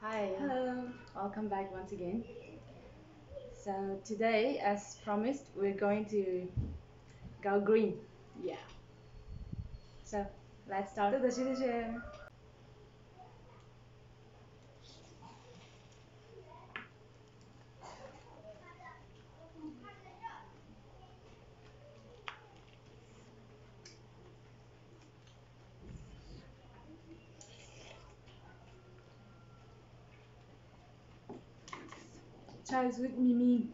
Hi, Hello. welcome back once again. So today, as promised, we're going to go green. Yeah. So let's start. 对的，谢谢。 Chai with Mimi.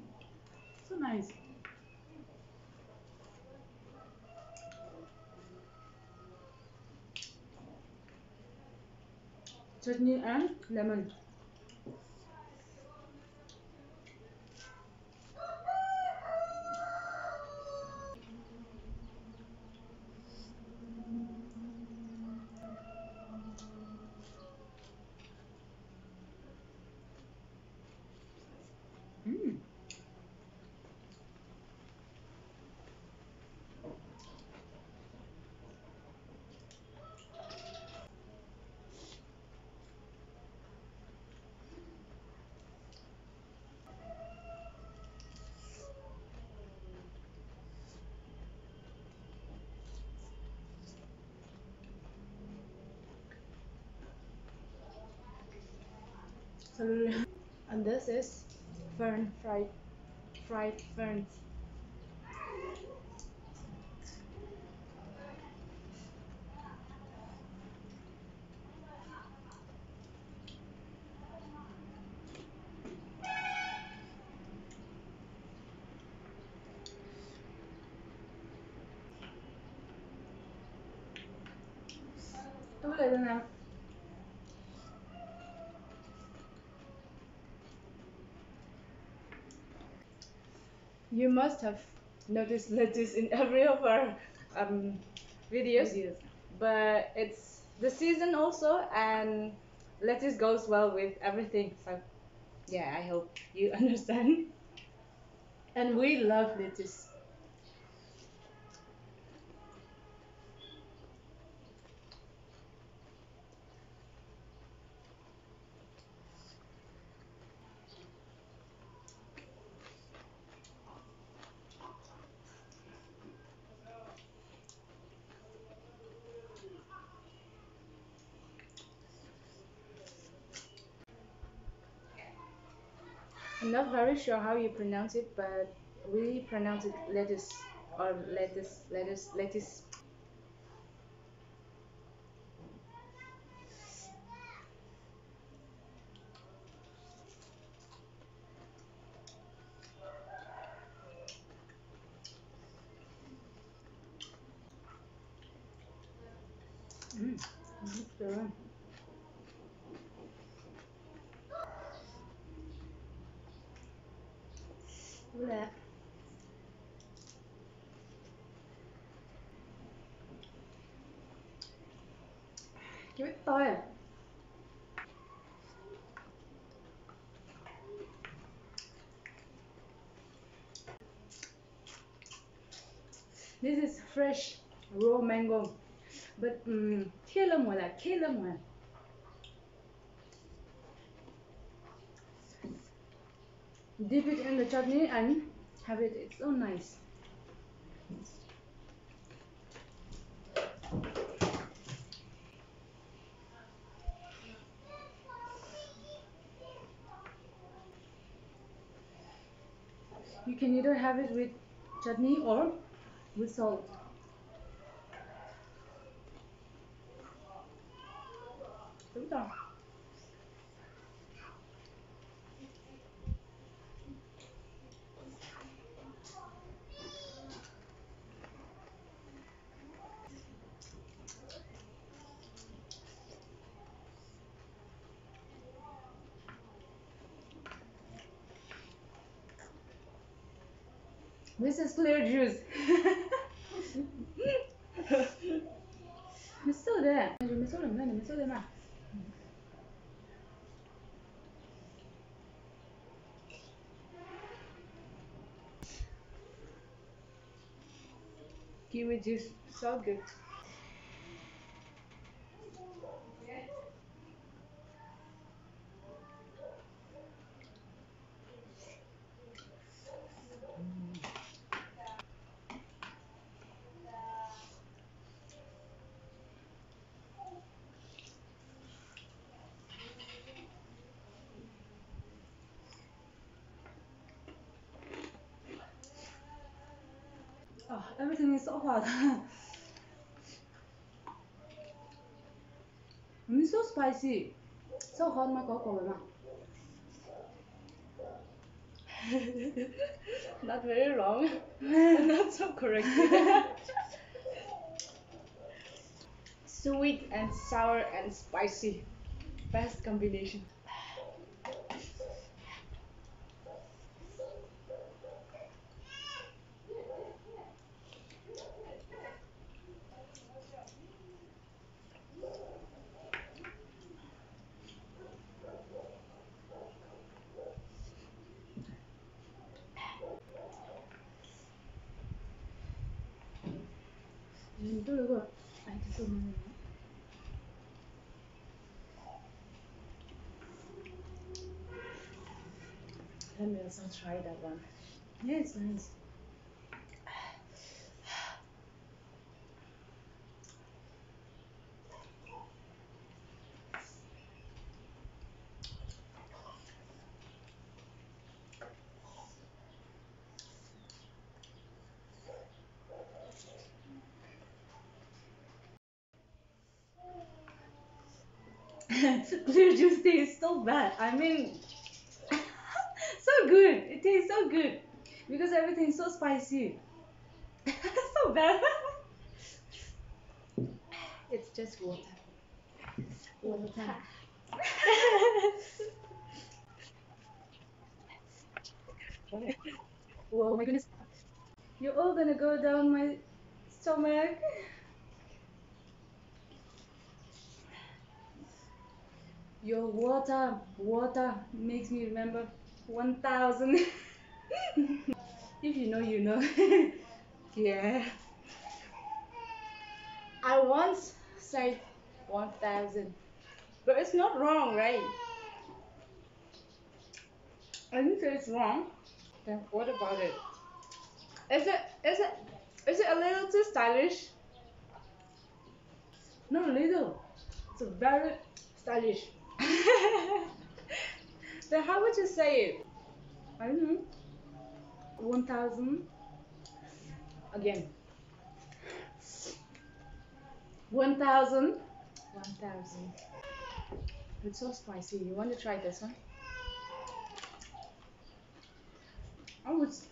So nice. Chutney and lemon. And this is fern fried, fried ferns. tôi lại You must have noticed lettuce in every of our um, videos, Videos. but it's the season also, and lettuce goes well with everything. So, yeah, I hope you understand. And we love lettuce. I'm not very sure how you pronounce it, but we pronounce it lettuce or lettuce, lettuce, lettuce. Mm. Rất good. Cái bít tôi à? This is fresh raw mango, but um, thiên là mùa là thiên Dip it in the chutney and have it. It's so nice. You can either have it with chutney or with salt. This is clear juice. Mình sốt đấy à? Mình sốt làm mình sốt đấy mà. Kiwi juice, so good. Oh, everything is so hot. I mean, so spicy. So hot có cổ. Not very long. Not so correct. Sweet and sour and spicy. Best combination. betul ke I tutup let me also try that one yeah it's nice Clear juice tastes so bad. I mean, so good. It tastes so good because everything is so spicy. so bad. It's just water. Water. oh my goodness. You're all gonna go down my stomach. Your water, water makes me remember 1000. if you know, you know. Yeah. I once said 1000. But it's not wrong, right? I didn't say it's wrong. Then what about it? Is it is it is it a little too stylish? Not a little. It's a very stylish. then how would you say it? I don't know. 1000. Again. 1000. 1000. It's so spicy. You want to try this one? Oh, it's,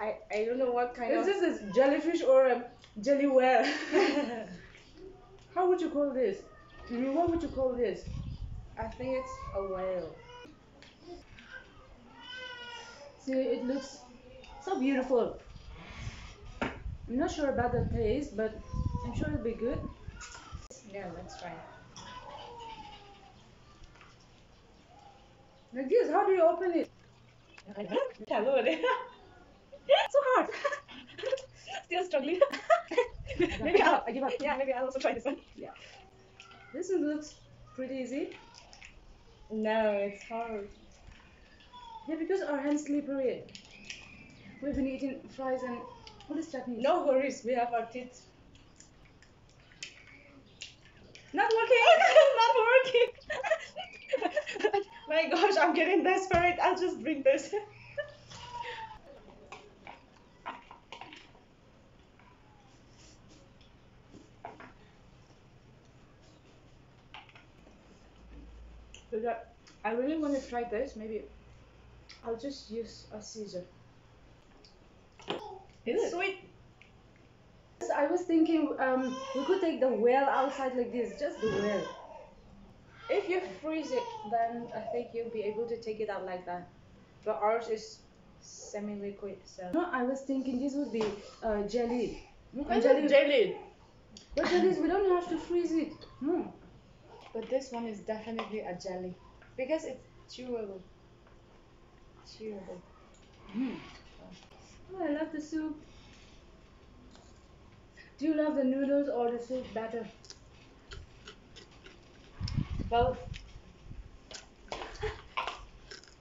I, I don't know what kind is of. Is this a jellyfish or a jelly whale? How would you call this? I mean, what would you call this? I think it's a whale. See, it looks so beautiful. I'm not sure about the taste, but I'm sure it'll be good. Yeah, let's try. Like this, how do you open it? Hello so hard. Still struggling. maybe I'll, I give up. yeah, maybe I'll also try this one. Yeah. This one looks pretty easy. No, it's hard. Yeah, because our hands slippery. We've been eating fries and all this chutney. No worries, we have our teeth. Not working! Not working! My gosh, I'm getting desperate. I'll just bring this. Because I really want to try this. Maybe I'll just use a scissor. It's sweet. Yes, I was thinking um, we could take the whale outside like this, just the whale. If you freeze it, then I think you'll be able to take it out like that. But ours is semi-liquid, so. No, I was thinking this would be uh, jelly. Jelly- jelly. But jellies, we don't have to freeze it. No. But this one is definitely a jelly because it's chewable. Chewable. Hmm. Oh, I love the soup. Do you love the noodles or the soup better? Both.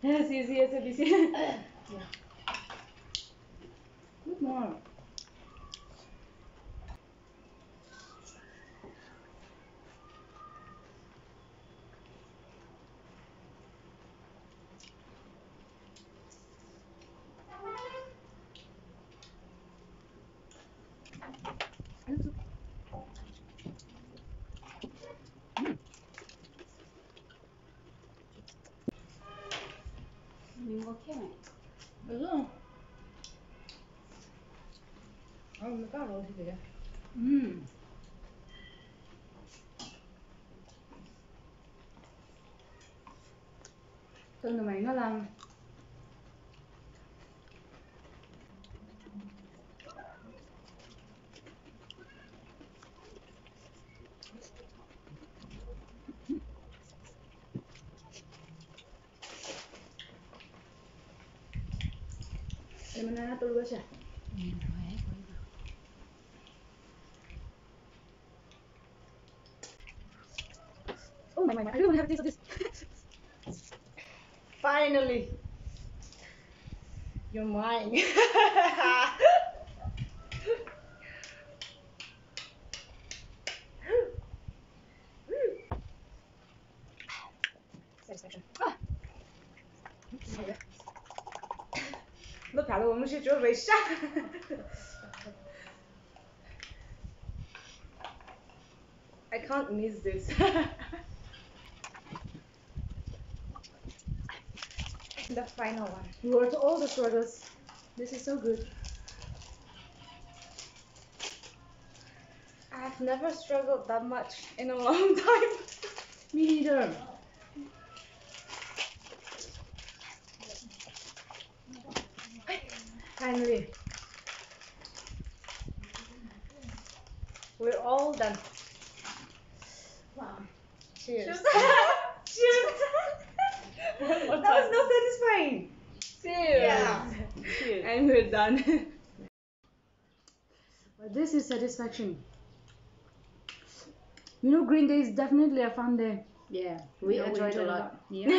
Yes, yes, yes, yes. Yeah. Good more. can't. Hello. Oh my god, what is it? Mmm. Tên là mày nó làm Oh my my my! I don't have a taste of this. Finally! You're mine. Satisfaction. Ah. 都搞得我们是准备上。 I can't miss this. The final one. Worth all the struggles. This is so good. I've never struggled that much in a long time. Me neither. Finally. We're all done. Wow. Cheers. Cheers. More that was time. not satisfying. Cheers. Yeah. Cheers. And we're done. But this is satisfaction. You know, Green Day is definitely a fun day. yeah, we we enjoyed enjoyed a a lot. lot. Yeah.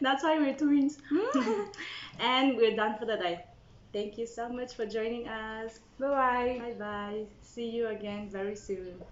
That's why we're twins. Hmm. and we're done for the day. Thank you so much for joining us. Bye bye. Bye bye. See you again very soon.